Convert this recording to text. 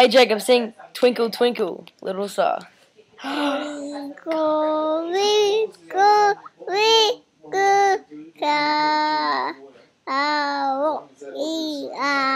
Hey Jacob, sing Twinkle Twinkle, Little Star. Twinkle, twinkle, twinkle, star. We are